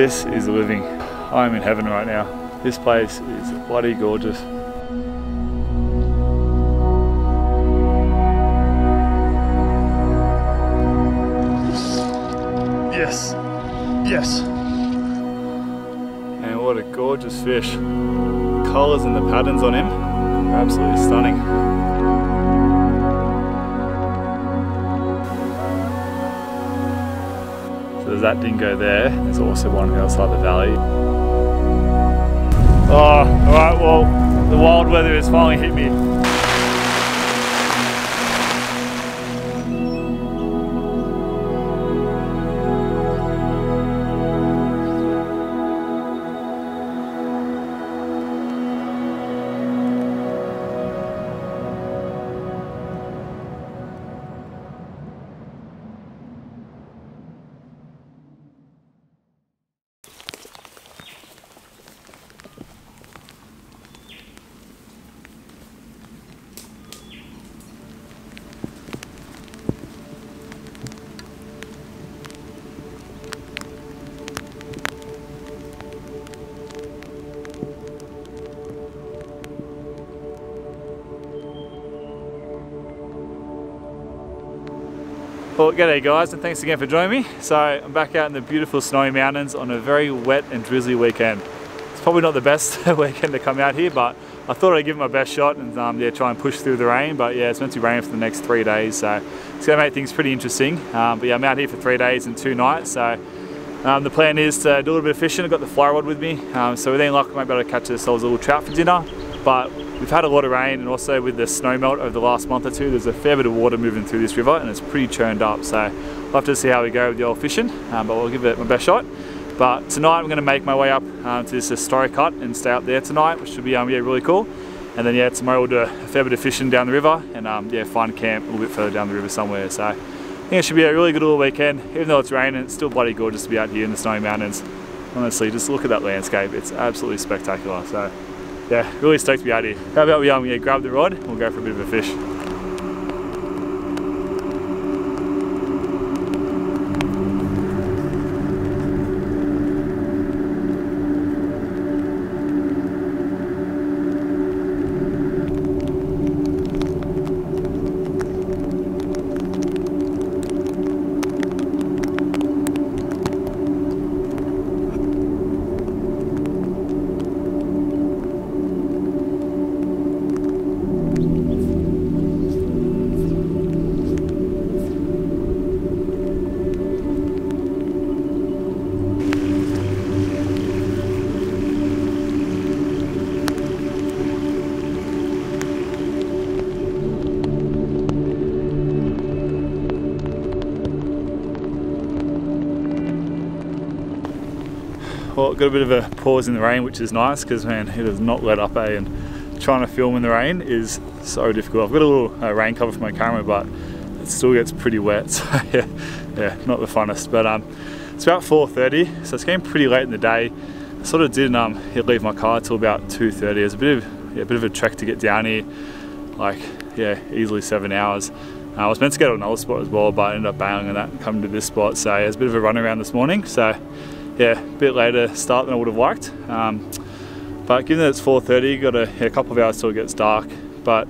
This is living. I'm in heaven right now. This place is bloody gorgeous. Yes, yes. And what a gorgeous fish. The Colours and the patterns on him, absolutely stunning. There's that dingo there. There's also one on the other side of the valley. Oh, alright, well, the wild weather has finally hit me. Well, g'day guys and thanks again for joining me. So I'm back out in the beautiful snowy mountains on a very wet and drizzly weekend. It's probably not the best weekend to come out here, but I thought I'd give it my best shot and um, yeah, try and push through the rain. But yeah, it's meant to be raining for the next three days, so it's gonna make things pretty interesting. Um, but yeah, I'm out here for three days and two nights, so um, the plan is to do a little bit of fishing. I've got the fly rod with me, um, so any luck, I might be able to catch ourselves a little trout for dinner. But We've had a lot of rain and also with the snow melt over the last month or two, there's a fair bit of water moving through this river and it's pretty churned up. So we'll have to see how we go with the old fishing, um, but we'll give it my best shot. But tonight I'm going to make my way up um, to this historic hut and stay up there tonight, which should be um, yeah, really cool. And then yeah, tomorrow we'll do a fair bit of fishing down the river and um, yeah, find camp a little bit further down the river somewhere. So I think it should be a really good little weekend. Even though it's raining, it's still bloody gorgeous to be out here in the snowy mountains. Honestly, just look at that landscape. It's absolutely spectacular. So yeah, really stoked to be out here. How about we um, yeah, grab the rod and we'll go for a bit of a fish. Got a bit of a pause in the rain, which is nice because man, it has not let up, eh? And trying to film in the rain is so difficult. I've got a little uh, rain cover for my camera, but it still gets pretty wet. So yeah, yeah, not the funnest. But um, it's about 4:30, so it's getting pretty late in the day. I sort of didn't um, leave my car till about 2:30. It's a bit of yeah, a bit of a trek to get down here, like yeah, easily seven hours. Uh, I was meant to get to another spot as well, but I ended up bailing on that and coming to this spot. So yeah, it's a bit of a run around this morning. So yeah, a bit later start than I would have liked. Um, but given that it's 4.30, got a, a, couple of hours till it gets dark. But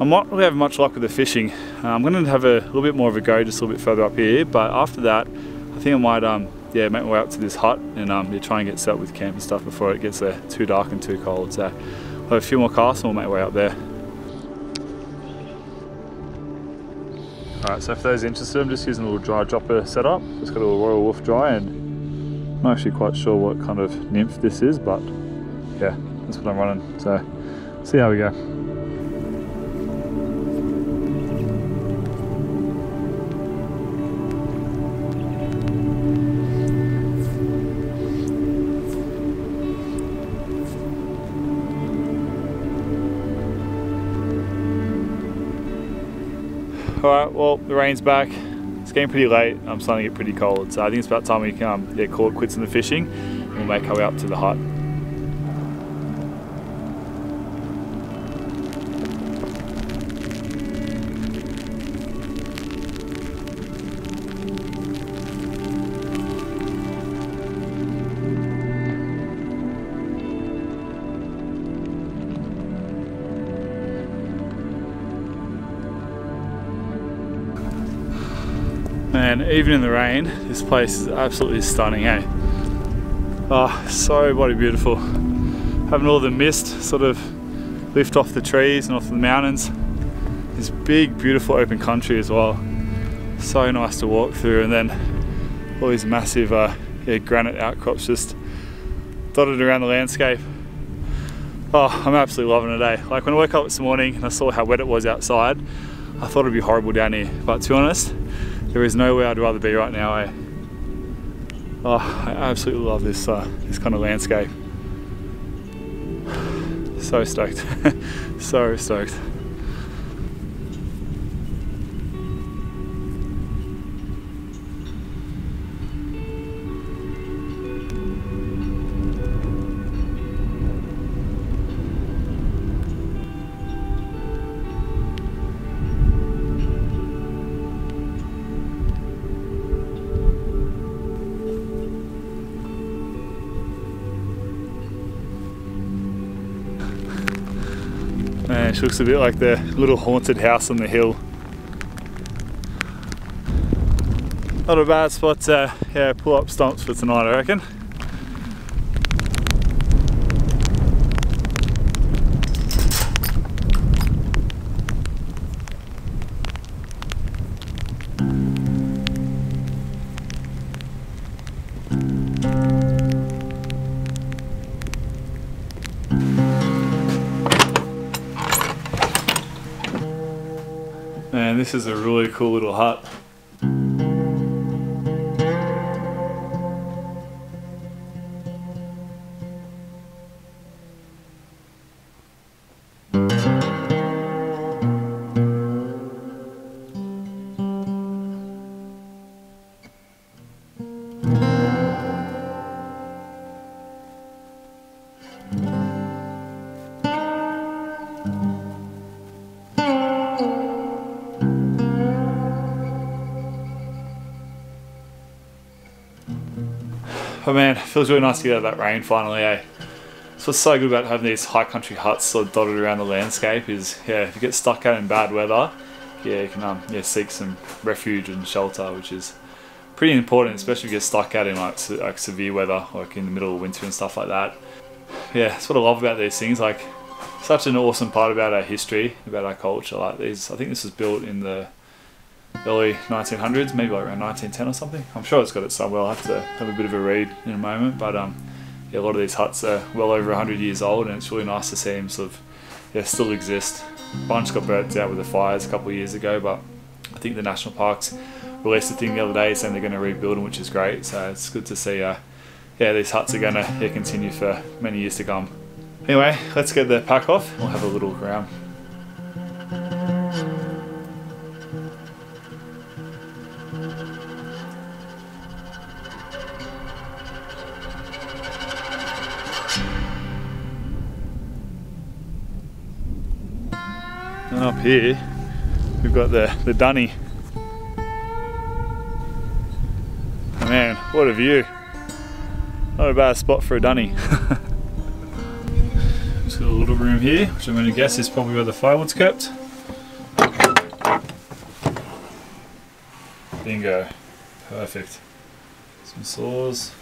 I'm not really having much luck with the fishing. Uh, I'm going to have a little bit more of a go just a little bit further up here. But after that, I think I might um, yeah, make my way up to this hut and um, yeah, try and get set up with camp and stuff before it gets uh, too dark and too cold. So I'll have a few more casts and we'll make our way up there. Alright, so for those interested, I'm just using a little dry dropper setup. Just got a little Royal Wulff dry and not actually quite sure what kind of nymph this is, but yeah, that's what I'm running. So, see how we go. Alright, well, the rain's back. It's getting pretty late, I'm starting to get pretty cold, so I think it's about time we can um, yeah, call it quits in the fishing and we'll make our way up to the hut. Man, even in the rain, this place is absolutely stunning, eh? Oh, so bloody beautiful. Having all the mist sort of lift off the trees and off the mountains. This big, beautiful open country as well. So nice to walk through and then all these massive uh, yeah, granite outcrops just dotted around the landscape. Oh, I'm absolutely loving it, eh? Like when I woke up this morning and I saw how wet it was outside, I thought it'd be horrible down here. But to be honest, there is nowhere I'd rather be right now, eh? Oh, I absolutely love this, uh, this kind of landscape. So stoked, so stoked. Looks a bit like the little haunted house on the hill. Not a bad spot to uh, yeah, pull up stumps for tonight, I reckon. This is a really cool little hut. But man, feels really nice to get out of that rain finally, eh? So what's so good about having these high country huts sort of dotted around the landscape is, yeah, if you get stuck out in bad weather, yeah, you can um, yeah, seek some refuge and shelter, which is pretty important, especially if you get stuck out in like, se like severe weather, like in the middle of winter and stuff like that. Yeah, that's what I love about these things. Like, such an awesome part about our history, about our culture. Like these, I think this was built in the early 1900s, maybe like around 1910 or something. I'm sure it's got it somewhere. I'll have to have a bit of a read in a moment. But um, yeah, a lot of these huts are well over 100 years old, and it's really nice to see them sort of yeah, still exist. A bunch got burnt out with the fires a couple of years ago, but I think the national parks released a thing the other day saying they're going to rebuild them, which is great. So it's good to see. Uh, yeah, these huts are going to yeah, continue for many years to come. Anyway, let's get the pack off. We'll have a little look around. And up here, we've got the, the dunny. Man, what a view. Not a bad spot for a dunny. Just got a little room here, which I'm going to guess is probably where the firewood's kept. Bingo. Perfect. Some saws.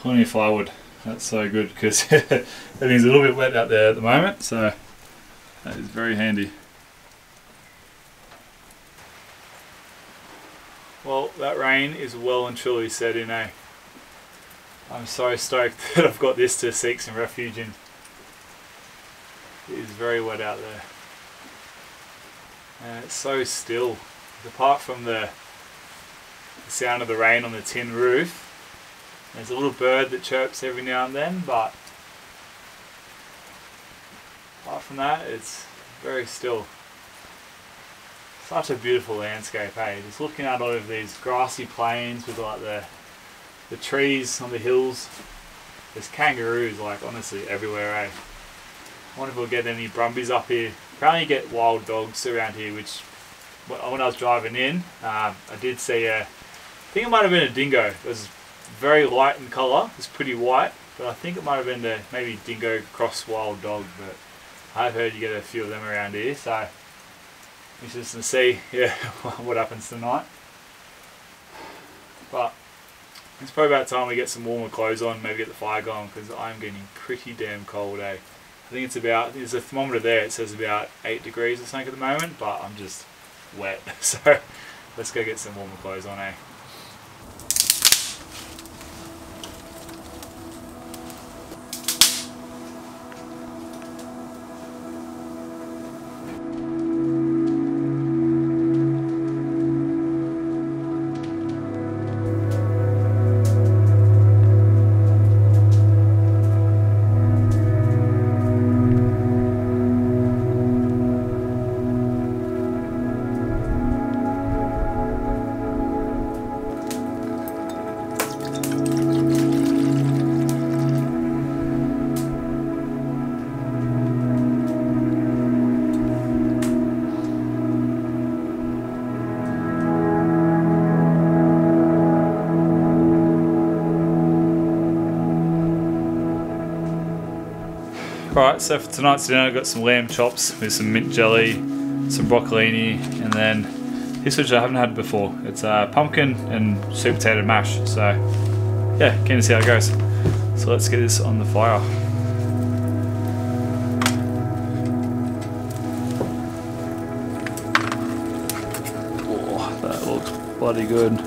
Plenty of firewood. That's so good because everything's a little bit wet out there at the moment, so that is very handy. Well, that rain is well and truly set in, eh? I'm so stoked that I've got this to seek some refuge in. It is very wet out there. And it's so still. Apart from the, the sound of the rain on the tin roof, there's a little bird that chirps every now and then, but apart from that, it's very still. Such a beautiful landscape, hey? Just looking out over these grassy plains with like the the trees on the hills. There's kangaroos, like honestly, everywhere, eh? I wonder if we'll get any brumbies up here. Apparently you get wild dogs around here, which when I was driving in, um, I did see a, I think it might have been a dingo. It was very light in colour, it's pretty white, but I think it might have been the maybe dingo cross wild dog, but I've heard you get a few of them around here, so interesting to see yeah, what happens tonight. But it's probably about time we get some warmer clothes on, maybe get the fire going because I'm getting pretty damn cold, eh? I think it's about, there's a thermometer there, it says about 8 degrees or something at the moment, but I'm just wet. So let's go get some warmer clothes on, eh? So for tonight's dinner I've got some lamb chops with some mint jelly, some broccolini, and then this which I haven't had before. It's uh, pumpkin and sweet potato mash, so yeah, keen to see how it goes. So let's get this on the fire. Oh, that looks bloody good.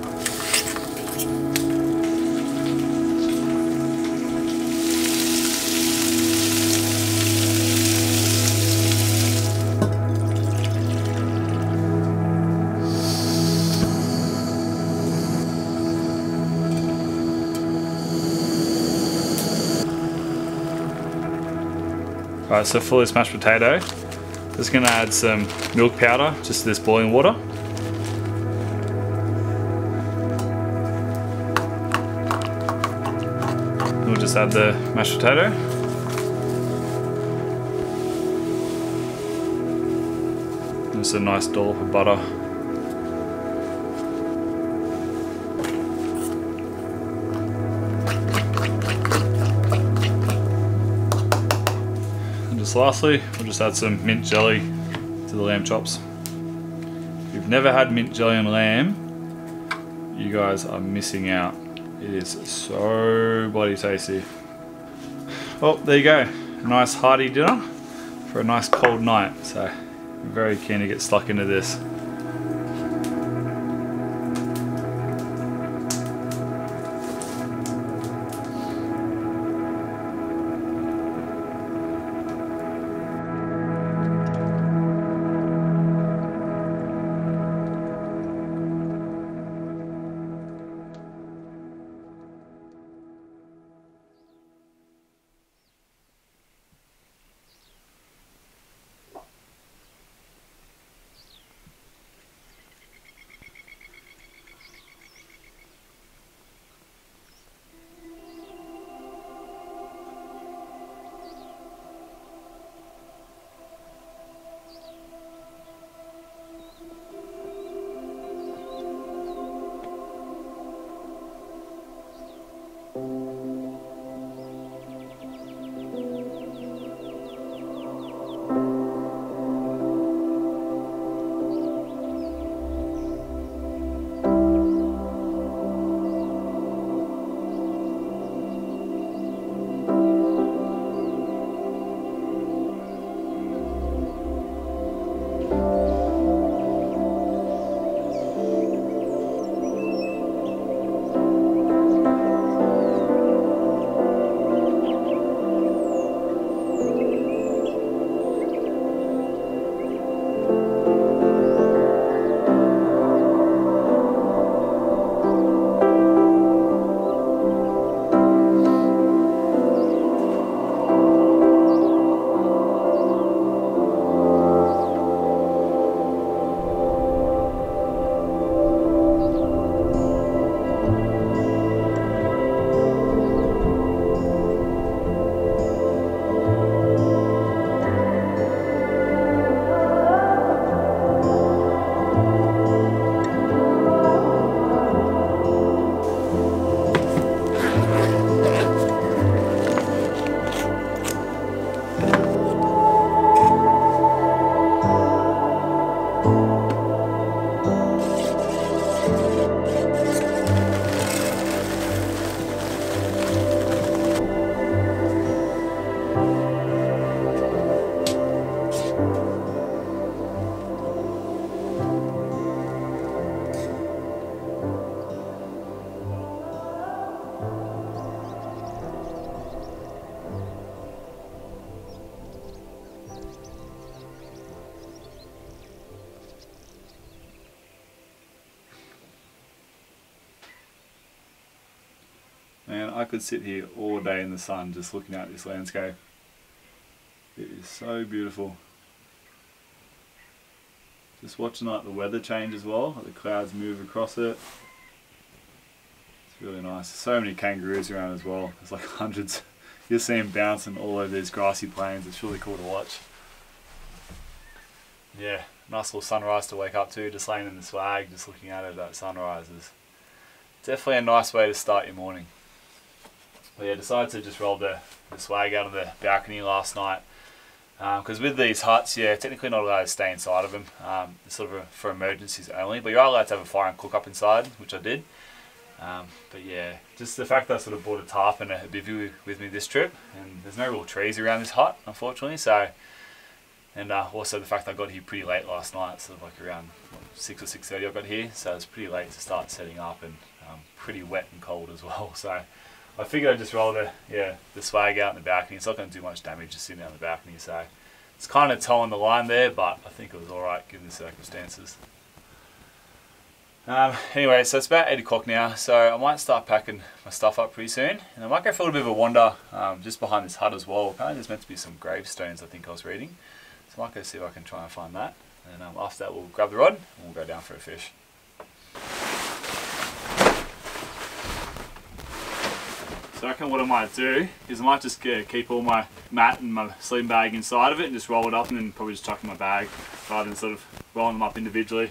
Alright, so for this mashed potato, just gonna add some milk powder, just to this boiling water. We'll just add the mashed potato. Just a nice dollop of butter. Lastly, we'll just add some mint jelly to the lamb chops. If you've never had mint jelly on lamb, you guys are missing out. It is so bloody tasty. Well, there you go. Nice hearty dinner for a nice cold night. So I'm very keen to get stuck into this. Could sit here all day in the sun just looking at this landscape. It is so beautiful. Just watching like the weather change as well, like the clouds move across it. It's really nice. So many kangaroos around as well. There's like hundreds. You'll see them bouncing all over these grassy plains. It's really cool to watch. Yeah, nice little sunrise to wake up to, just laying in the swag, just looking at it at sunrise is definitely a nice way to start your morning. Yeah, decided to just roll the, the swag out on the balcony last night because um, with these huts, yeah, technically not allowed to stay inside of them. Um, it's sort of a, for emergencies only, but you are allowed to have a fire and cook up inside, which I did. Um, but yeah, just the fact that I sort of brought a tarp and a bivvy with me this trip, and there's no real trees around this hut, unfortunately. So, and uh, also the fact I got here pretty late last night, sort of like around what, six or six thirty. I got here, so it's pretty late to start setting up, and um, pretty wet and cold as well. So. I figured I'd just roll the yeah the swag out in the balcony. It's not going to do much damage just sitting out in the balcony, so it's kind of toeing the line there, but I think it was all right given the circumstances. Um, anyway, so it's about 8 o'clock now, so I might start packing my stuff up pretty soon. And I might go for a little bit of a wander um, just behind this hut as well. Apparently there's meant to be some gravestones I think I was reading. So I might go see if I can try and find that. And um, after that we'll grab the rod and we'll go down for a fish. So I reckon what I might do is I might just keep all my mat and my sleeping bag inside of it and just roll it up and then probably just chuck in my bag rather than sort of rolling them up individually.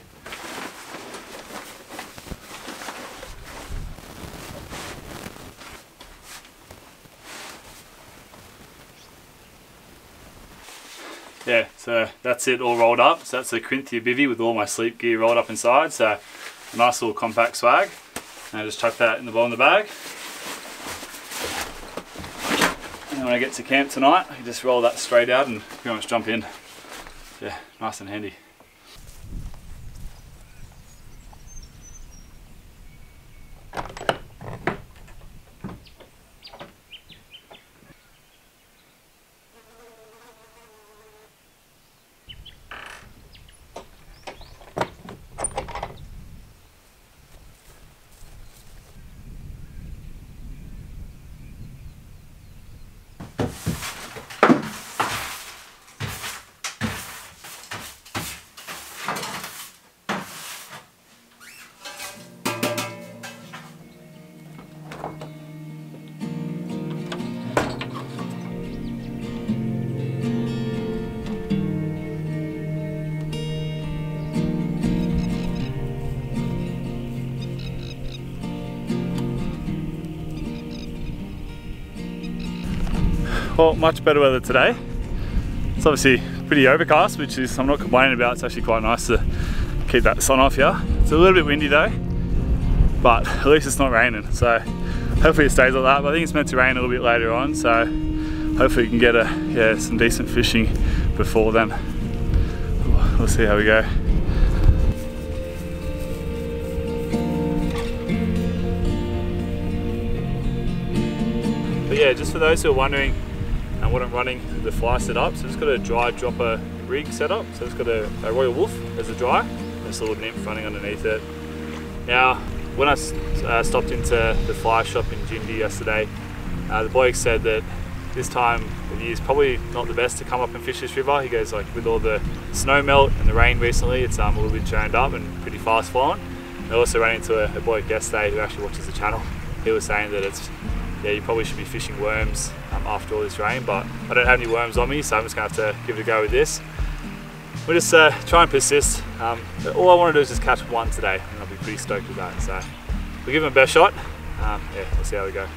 Yeah, so that's it all rolled up. So that's a Corinthia bivy with all my sleep gear rolled up inside. So a nice little compact swag. And I just chuck that in the bottom of the bag. When I get to camp tonight, I can just roll that straight out and pretty much jump in. Yeah, nice and handy. Well, much better weather today. It's obviously pretty overcast, which is I'm not complaining about. It's actually quite nice to keep that sun off here. It's a little bit windy though, but at least it's not raining. So hopefully it stays like that. But I think it's meant to rain a little bit later on. So hopefully we can get a yeah some decent fishing before then. We'll see how we go. But yeah, just for those who are wondering, and what I'm running the fly setup. So it's got a dry dropper rig setup. So it's got a, a Royal Wulff as a dry, and this little nymph running underneath it. Now, when I uh, stopped into the fly shop in Jindy yesterday, uh, the bloke said that this time of year is probably not the best to come up and fish this river. He goes like with all the snow melt and the rain recently, it's um, a little bit churned up and pretty fast flowing. I also ran into a, a bloke yesterday who actually watches the channel. He was saying that it's yeah, you probably should be fishing worms um, after all this rain, but I don't have any worms on me, so I'm just gonna have to give it a go with this. We'll just uh, try and persist. Um, all I want to do is just catch one today, and I'll be pretty stoked with that. So we'll give it a best shot. Um, yeah, we'll see how we go.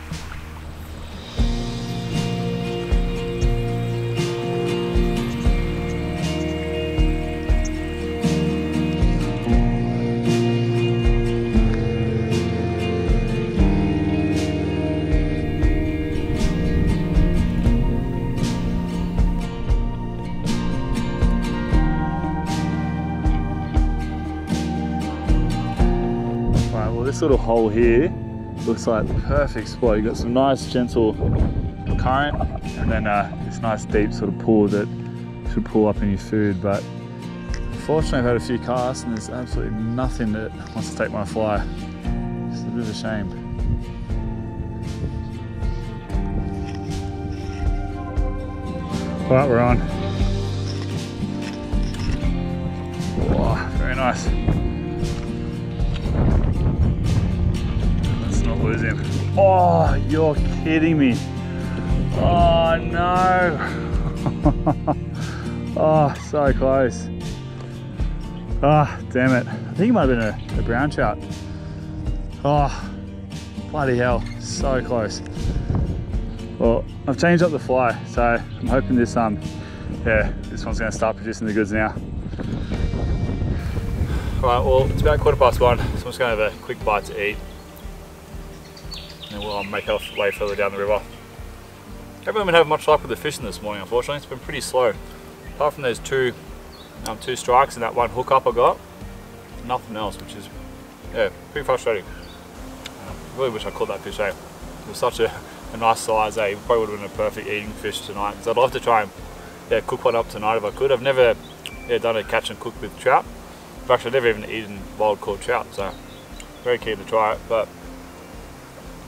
little hole here looks like the perfect spot. You've got some nice gentle current and then uh, this nice deep sort of pool that should pull up any food. But fortunately I've had a few casts and there's absolutely nothing that wants to take my fly. It's a bit of a shame. All right, we're on. Wow, very nice. Let's not lose him. Oh, you're kidding me. Oh no. oh, so close. Oh, damn it. I think it might have been a, a brown trout. Oh, bloody hell, so close. Well, I've changed up the fly, so I'm hoping this, um, yeah, this one's gonna start producing the goods now. All right, well, it's about quarter past one, so I'm just gonna have a quick bite to eat. And we'll um, make our way further down the river. Haven't been having much luck with the fishing this morning, unfortunately. It's been pretty slow. Apart from those two, um, two strikes and that one hook up I got, nothing else, which is, yeah, pretty frustrating. I uh, really wish I caught that fish, eh? It was such a, a nice size, eh? Probably would have been a perfect eating fish tonight. Because I'd love to try and yeah, cook one up tonight if I could. I've never yeah, done a catch and cook with trout. I've actually never even eaten wild caught trout, so very keen to try it. But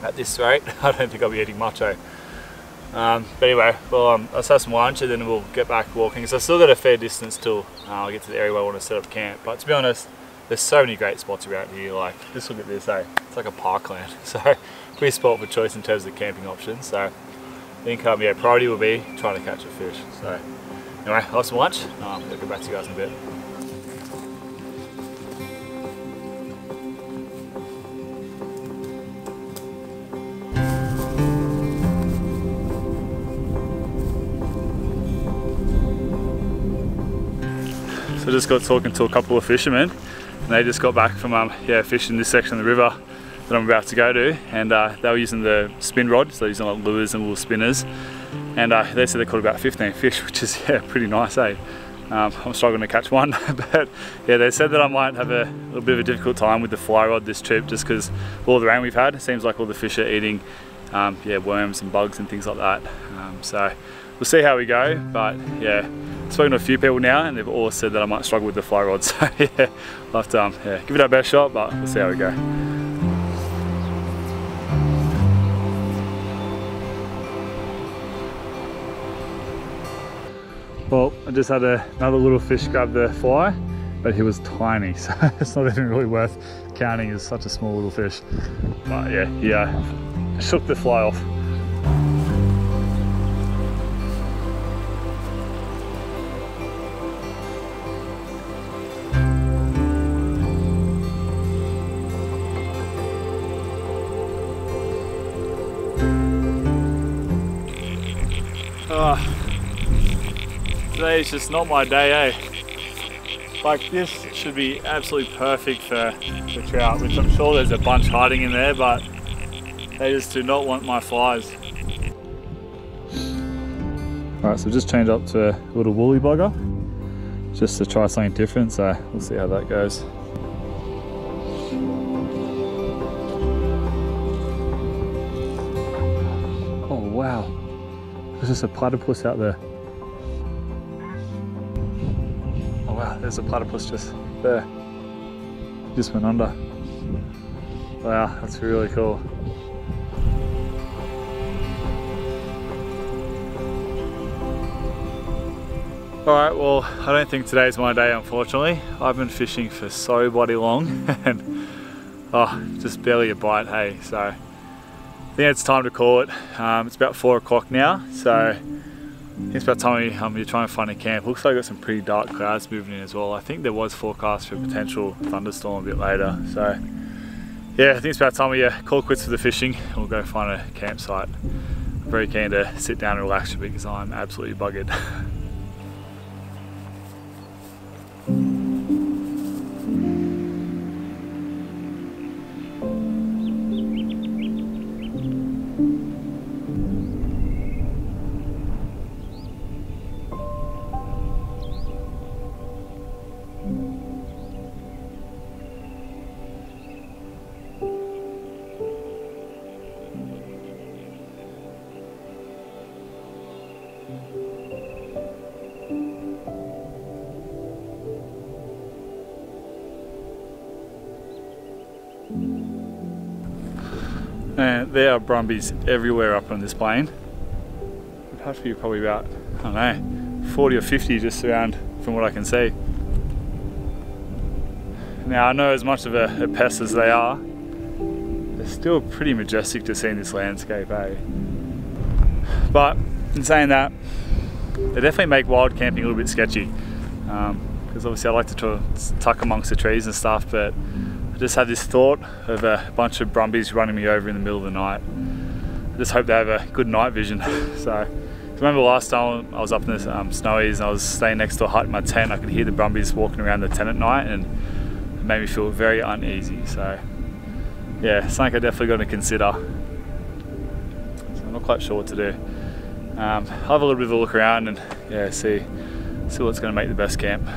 at this rate, I don't think I'll be eating much, eh? Um, but anyway, well, um, let's have some lunch and then we'll get back walking. So I've still got a fair distance till uh, I get to the area where I want to set up camp. But to be honest, there's so many great spots around here. Like, just look at this, eh? It's like a parkland. So, pretty spot for choice in terms of camping options. So, I think um, yeah, priority will be trying to catch a fish. So, anyway, have some lunch. Um, I'll get back to you guys in a bit. Just got talking to a couple of fishermen and they just got back from um, yeah, fishing this section of the river that I'm about to go to and uh, they were using the spin rod, so they're using like lures and little spinners and uh, they said they caught about 15 fish which is yeah, pretty nice eh? Um, I'm struggling to catch one but yeah they said that I might have a little bit of a difficult time with the fly rod this trip just because all the rain we've had it seems like all the fish are eating um, yeah worms and bugs and things like that um, so we'll see how we go but yeah spoken to a few people now and they've all said that I might struggle with the fly rod. So yeah, I'll have to um, yeah, give it our best shot, but we'll see how we go. Well, I just had a, another little fish grab the fly, but he was tiny, so it's not even really worth counting as such a small little fish. But yeah, he uh, shook the fly off. Today is just not my day, eh? Like this should be absolutely perfect for the trout, which I'm sure there's a bunch hiding in there, but they just do not want my flies. Alright, so just changed up to a little woolly bugger, just to try something different, so we'll see how that goes. Oh wow, there's just a platypus out there. There's a platypus just there. Just went under. Wow, that's really cool. Alright, well, I don't think today's my day, unfortunately. I've been fishing for so bloody long and oh, just barely a bite, hey. So I think it's time to call it. Um, it's about four o'clock now, so it's about time um, you're trying to find a camp. Looks like we got some pretty dark clouds moving in as well. I think there was forecast for a potential thunderstorm a bit later. So yeah, I think it's about time we uh, call quits for the fishing. We'll go find a campsite. I'm very keen to sit down and relax a bit because I'm absolutely buggered. there are brumbies everywhere up on this plain. have to be probably about, I don't know, 40 or 50 just around from what I can see. Now I know as much of a, a pest as they are, they're still pretty majestic to see in this landscape, eh? But in saying that, they definitely make wild camping a little bit sketchy. Because um, obviously I like to tuck amongst the trees and stuff, but just had this thought of a bunch of brumbies running me over in the middle of the night. I just hope they have a good night vision. so, remember last time I was up in the um, snowies and I was staying next to a hut in my tent, I could hear the brumbies walking around the tent at night and it made me feel very uneasy. So, yeah, something I definitely got to consider. So I'm not quite sure what to do. Um, I'll have a little bit of a look around and yeah, see see what's going to make the best camp.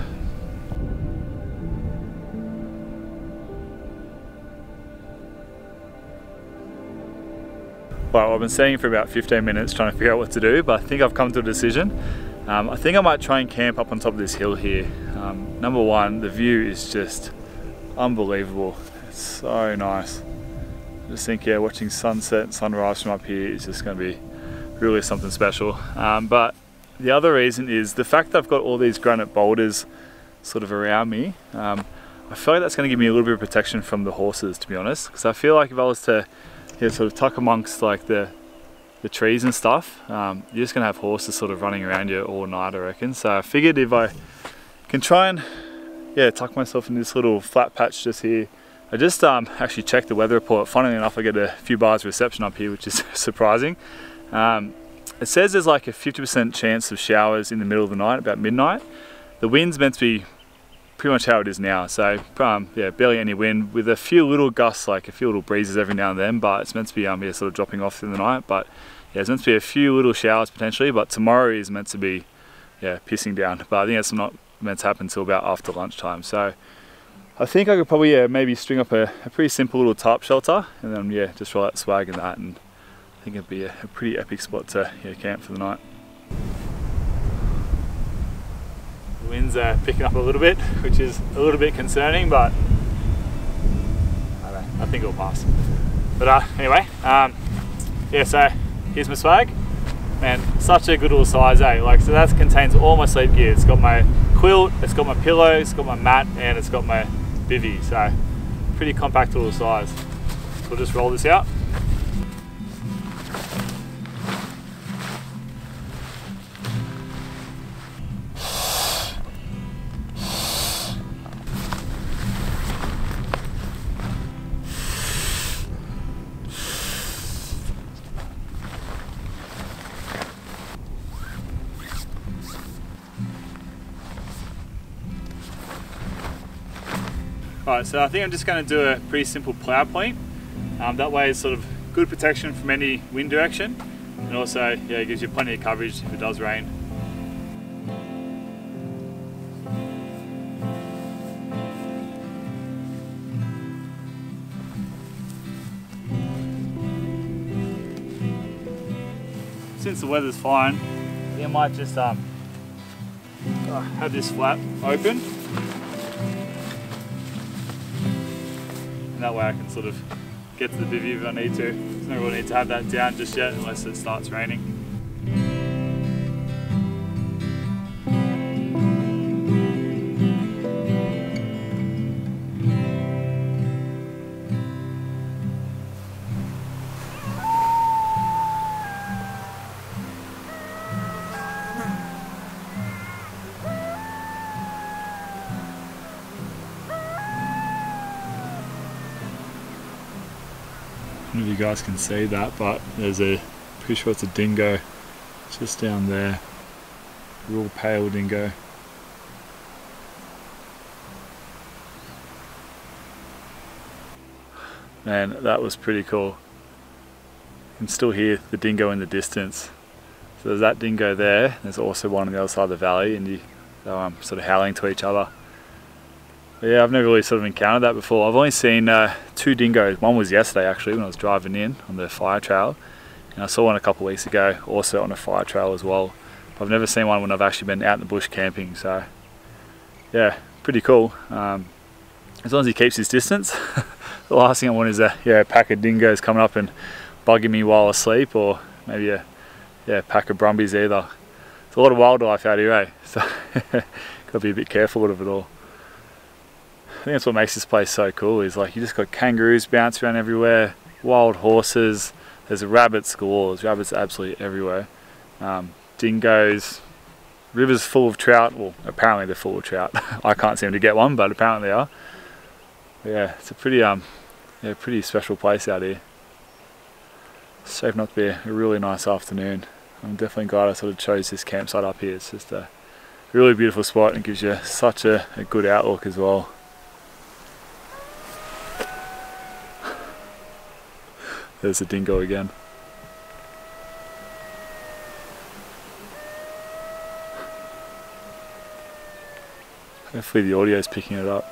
Well, I've been staying for about 15 minutes trying to figure out what to do, but I think I've come to a decision. Um, I think I might try and camp up on top of this hill here. Um, number one, the view is just unbelievable. It's so nice. I just think, yeah, watching sunset and sunrise from up here is just going to be really something special. Um, but the other reason is the fact that I've got all these granite boulders sort of around me. Um, I feel like that's going to give me a little bit of protection from the horses, to be honest. Because I feel like if I was to yeah, sort of tuck amongst like the the trees and stuff, um, you're just gonna have horses sort of running around you all night, I reckon. So I figured if I can try and yeah, tuck myself in this little flat patch just here. I just um, actually checked the weather report. Funnily enough, I get a few bars of reception up here, which is surprising. Um, it says there's like a 50% chance of showers in the middle of the night, about midnight. The wind's meant to be pretty much how it is now. So um, yeah, barely any wind with a few little gusts, like a few little breezes every now and then, but it's meant to be um, yeah, sort of dropping off through the night. But yeah, it's meant to be a few little showers potentially, but tomorrow is meant to be yeah, pissing down. But I think it's not meant to happen until about after lunchtime. So I think I could probably yeah, maybe string up a, a pretty simple little tarp shelter and then yeah, just roll out swag in that and I think it'd be a, a pretty epic spot to yeah, camp for the night. The wind's are picking up a little bit, which is a little bit concerning, but I, know, I think it'll pass. But uh, anyway, um, yeah, so here's my swag. Man, such a good little size, eh? Like, so that contains all my sleep gear. It's got my quilt, it's got my pillow, it's got my mat, and it's got my bivy. So, pretty compact little size. So we'll just roll this out. So I think I'm just going to do a pretty simple plough point. Um, that way it's sort of good protection from any wind direction and also yeah, it gives you plenty of coverage if it does rain. Since the weather's fine, I might just um, have this flap open that way I can sort of get to the bivvy if I need to. There's no real need to have that down just yet unless it starts raining. Don't know if you guys can see that, but there's a, pretty sure it's a dingo just down there. Real pale dingo. Man, that was pretty cool. You can still hear the dingo in the distance. So there's that dingo there. There's also one on the other side of the valley and you, they're um, sort of howling to each other. Yeah, I've never really sort of encountered that before. I've only seen uh, two dingoes. One was yesterday actually when I was driving in on the fire trail. And I saw one a couple of weeks ago, also on a fire trail as well. But I've never seen one when I've actually been out in the bush camping. So yeah, pretty cool. Um, as long as he keeps his distance. the last thing I want is a yeah, a pack of dingoes coming up and bugging me while asleep or maybe a yeah, pack of brumbies either. It's a lot of wildlife out here, eh? So gotta be a bit careful of it all. I think that's what makes this place so cool is like you just got kangaroos bounce around everywhere, wild horses, there's rabbits galore, there's rabbits absolutely everywhere. Um, dingoes, rivers full of trout, well apparently they're full of trout. I can't seem to get one but apparently they are. Yeah, it's a pretty um yeah, pretty special place out here. Safe not to be a really nice afternoon. I'm definitely glad I sort of chose this campsite up here. It's just a really beautiful spot and gives you such a, a good outlook as well. There's a dingo again. Hopefully the audio is picking it up.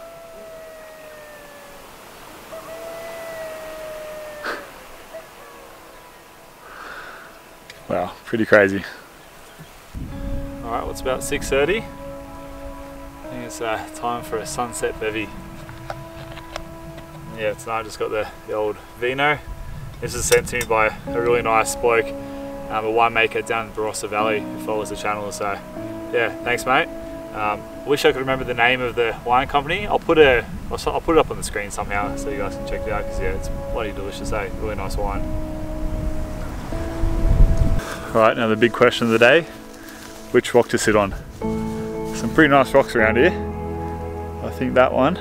wow, pretty crazy. Alright, well it's about 6.30. I think it's uh, time for a sunset bevy. Yeah, tonight I just got the, the old Vino. This is sent to me by a really nice bloke, um, a winemaker down in Barossa Valley who follows the channel. So yeah, thanks mate. Um, wish I could remember the name of the wine company. I'll put a, I'll, I'll put it up on the screen somehow so you guys can check it out because yeah, it's bloody delicious, eh? Really nice wine. Right, now the big question of the day, which rock to sit on? Some pretty nice rocks around here. I think that one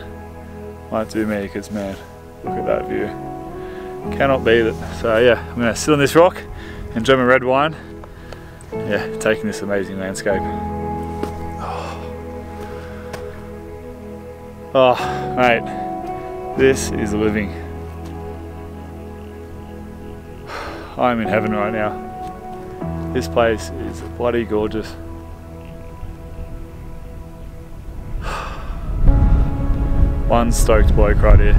might do me because man, look at that view. Cannot beat it. So yeah, I'm gonna sit on this rock, enjoy my red wine. Yeah, taking this amazing landscape. Oh, oh mate, this is living. I'm in heaven right now. This place is bloody gorgeous. One stoked bloke right here.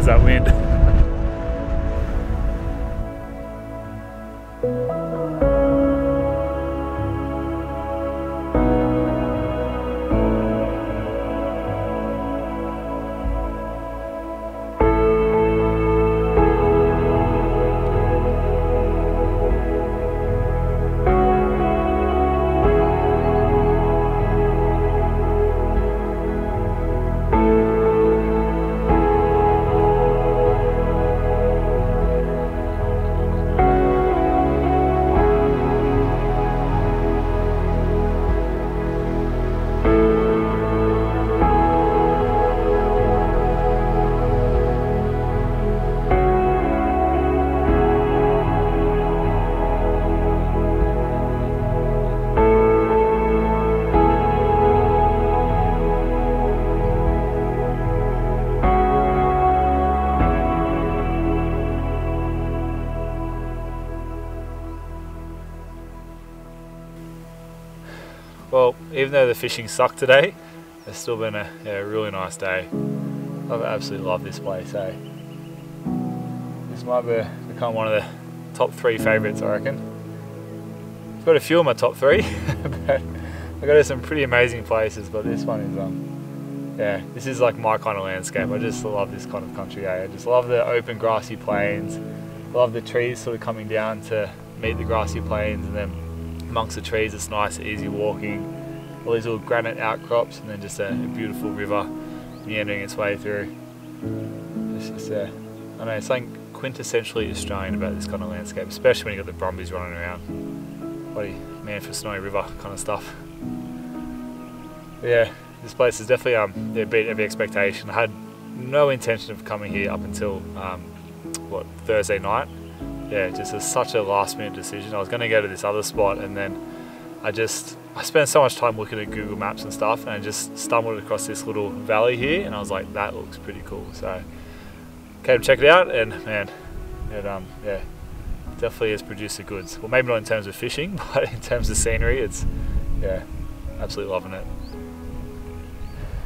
There's that wind. Fishing sucked today, it's still been a, a really nice day. I've absolutely loved this place, eh? This might be, become one of the top three favourites, I reckon. I've got a few of my top three, but I've got to some pretty amazing places, but this one is, um, yeah, this is like my kind of landscape. I just love this kind of country, eh? I just love the open grassy plains, love the trees sort of coming down to meet the grassy plains and then amongst the trees it's nice easy walking all these little granite outcrops and then just a, a beautiful river meandering its way through. It's just I know it's something quintessentially Australian about this kind of landscape especially when you've got the brumbies running around. Bloody Man from Snowy River kind of stuff. But yeah this place is definitely um, yeah, beat every expectation. I had no intention of coming here up until um, what Thursday night. Yeah, just a, such a last minute decision. I was going to go to this other spot and then I just, I spent so much time looking at Google Maps and stuff and I just stumbled across this little valley here and I was like, that looks pretty cool. So came to check it out and man, it, um, yeah, definitely has produced the goods. Well, maybe not in terms of fishing, but in terms of scenery, it's, yeah, absolutely loving it.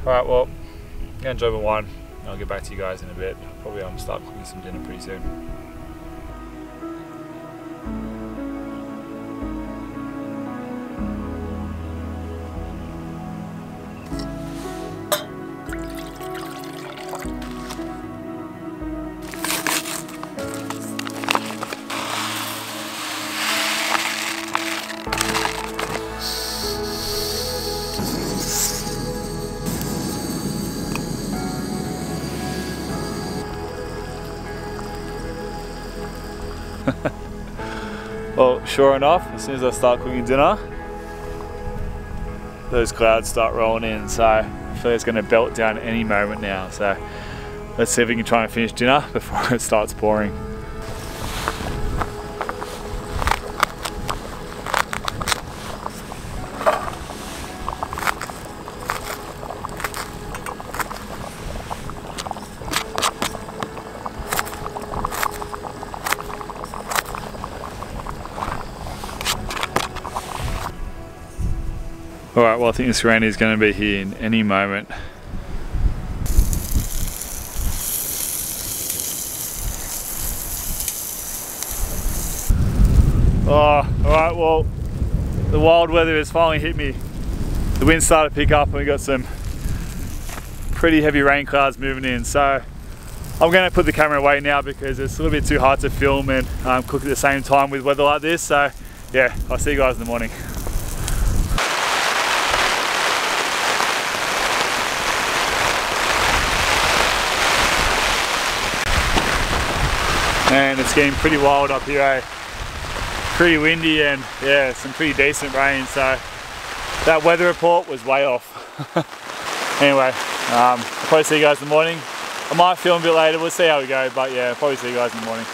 All right, well, I'm gonna enjoy my wine. I'll get back to you guys in a bit. Probably I'm um, start cooking some dinner pretty soon. Sure enough, as soon as I start cooking dinner, those clouds start rolling in. So I feel it's going to belt down any moment now. So let's see if we can try and finish dinner before it starts pouring. Well I think this rain is going to be here in any moment. Oh, alright, well, the wild weather has finally hit me. The wind started to pick up and we got some pretty heavy rain clouds moving in. So I'm going to put the camera away now because it's a little bit too hard to film and um, cook at the same time with weather like this. So yeah, I'll see you guys in the morning. And it's getting pretty wild up here eh? pretty windy and yeah some pretty decent rain so that weather report was way off. Anyway um, I'll probably see you guys in the morning. I might film a bit later. We'll see how we go but yeah probably see you guys in the morning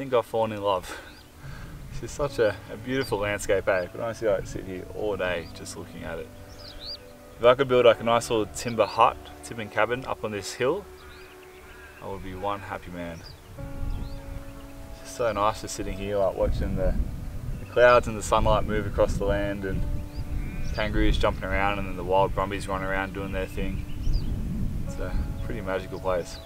think I've fallen in love. This is such a, a beautiful landscape, eh? But honestly, I could sit here all day just looking at it. If I could build like a nice little timber hut, timber cabin up on this hill, I would be one happy man. It's just so nice just sitting here like watching the, the clouds and the sunlight move across the land and kangaroos jumping around and then the wild brumbies running around doing their thing. It's a pretty magical place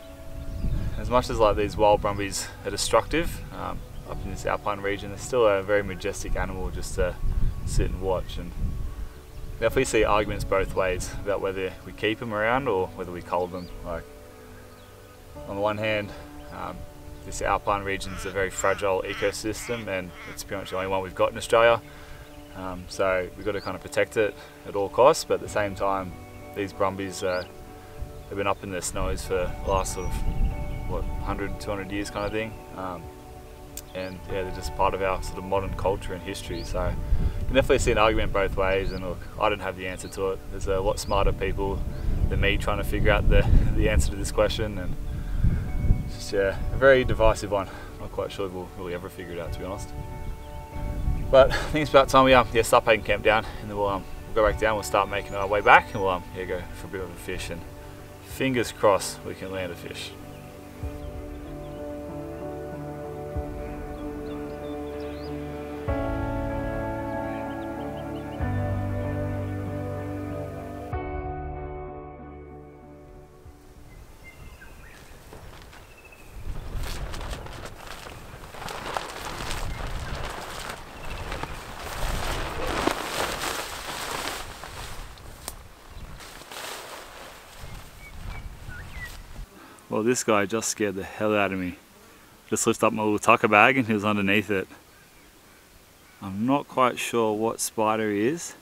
as much as like these wild brumbies are destructive um, up in this alpine region, they're still a very majestic animal just to sit and watch. And definitely see arguments both ways about whether we keep them around or whether we cull them. Like on the one hand, um, this alpine region is a very fragile ecosystem and it's pretty much the only one we've got in Australia. Um, so we've got to kind of protect it at all costs, but at the same time, these brumbies uh, have been up in the snows for the last sort of what 100 200 years kind of thing. Um, and yeah they're just part of our sort of modern culture and history. So you can definitely see an argument both ways. And look I don't have the answer to it. There's a lot smarter people than me trying to figure out the, the answer to this question. And just yeah a very divisive one. Not quite sure we'll really ever figure it out to be honest. But I think it's about time we um, yeah, start taking camp down. And then we'll, um, we'll go back down, we'll start making our way back. And we'll um, yeah, go for a bit of a fish. And fingers crossed we can land a fish. This guy just scared the hell out of me. Just lifted up my little tucker bag and he was underneath it. I'm not quite sure what spider he is.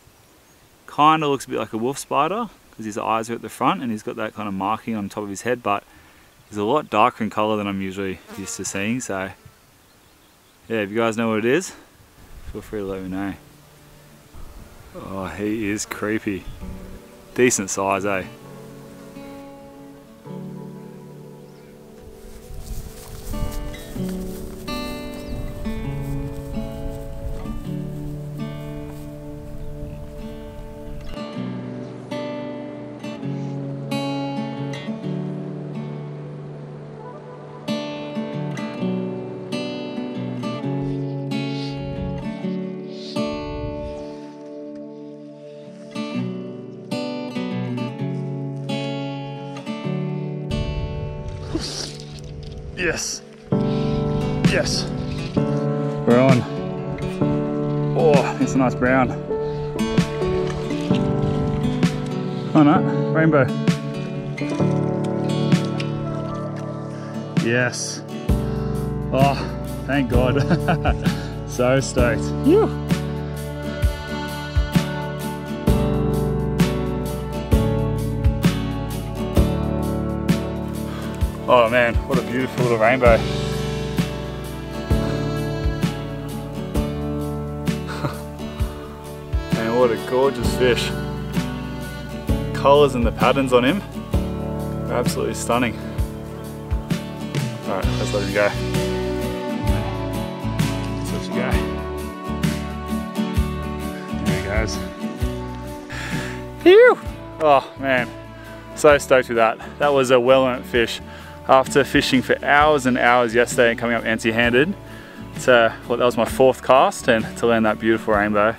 Kind of looks a bit like a wolf spider because his eyes are at the front and he's got that kind of marking on top of his head, but he's a lot darker in color than I'm usually used to seeing. So, yeah, if you guys know what it is, feel free to let me know. Oh, he is creepy. Decent size, eh? So stoked. Phew. Oh man, what a beautiful little rainbow. and what a gorgeous fish. Colours and the patterns on him are absolutely stunning. Alright, let's let him go. Phew! Oh man, so stoked with that. That was a well-earned fish after fishing for hours and hours yesterday and coming up empty-handed. So, well, that was my fourth cast and to land that beautiful rainbow.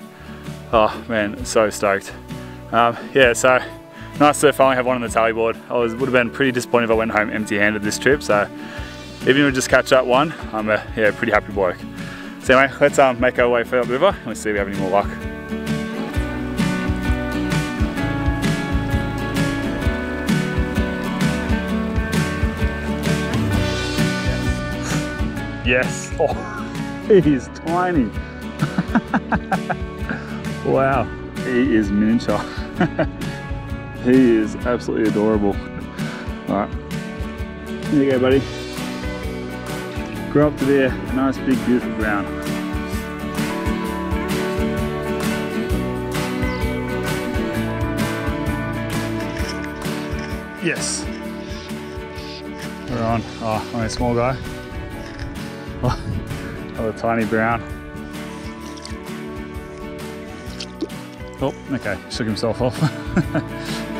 Oh man, so stoked. Um, yeah, so nice to finally have one on the tally board. I was, would have been pretty disappointed if I went home empty-handed this trip. So even if we just catch that one, I'm a yeah, pretty happy bloke. So anyway, let's um, make our way further river and let's see if we have any more luck. Yes. Oh, he is tiny. wow, he is miniature. he is absolutely adorable. All right, here you go, buddy. Grow up to be a nice, big, beautiful brown. Yes. We're on. Oh, only a small guy. Oh, a tiny brown. Oh, okay, shook himself off.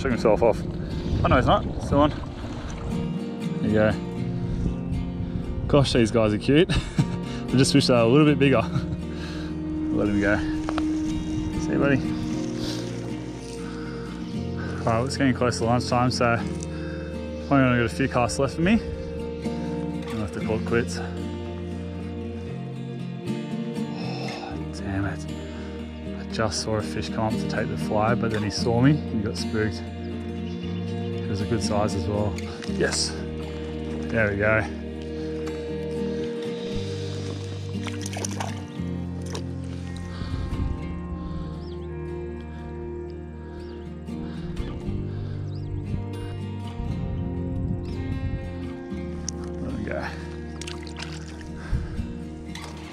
shook himself off. Oh no, he's not. Still on. There you go. Gosh, these guys are cute. I just wish they were a little bit bigger. Let him go. See you, buddy. Alright, it's getting close to lunchtime, so I've only got a few casts left for me. I'll have to call it quits. just saw a fish come up to take the fly, but then he saw me and got spooked. It was a good size as well. Yes, there we go.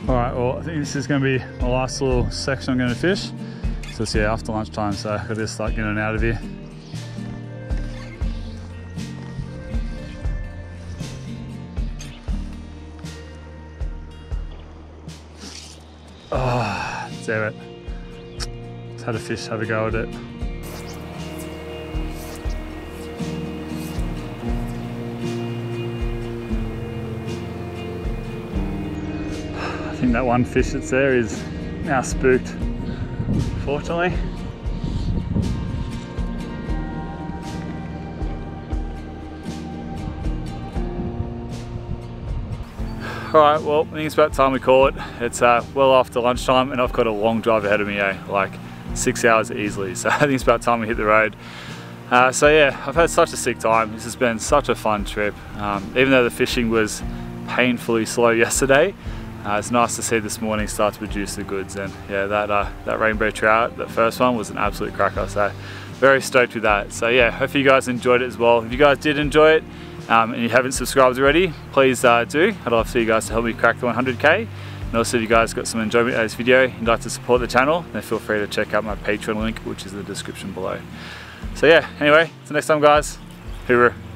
All right, well, I think this is gonna be the last little section I'm gonna fish. It's yeah, after lunchtime, so I've got to start getting out of here. Oh, damn it. Just had a fish have a go at it. I think that one fish that's there is now spooked, fortunately. Alright, well, I think it's about time we call it. It's uh, well after lunchtime and I've got a long drive ahead of me, eh? like six hours easily. So I think it's about time we hit the road. Uh, so yeah, I've had such a sick time. This has been such a fun trip. Um, even though the fishing was painfully slow yesterday, uh, it's nice to see this morning start to produce the goods. And yeah, that, uh, that rainbow trout, that first one was an absolute cracker. So very stoked with that. So yeah, hope you guys enjoyed it as well. If you guys did enjoy it, um, and you haven't subscribed already, please uh, do. I'd love for you guys to help me crack the 100k. And also if you guys got some enjoyment out of this video and you'd like to support the channel, then feel free to check out my Patreon link, which is in the description below. So yeah, anyway, until next time guys, hoorah.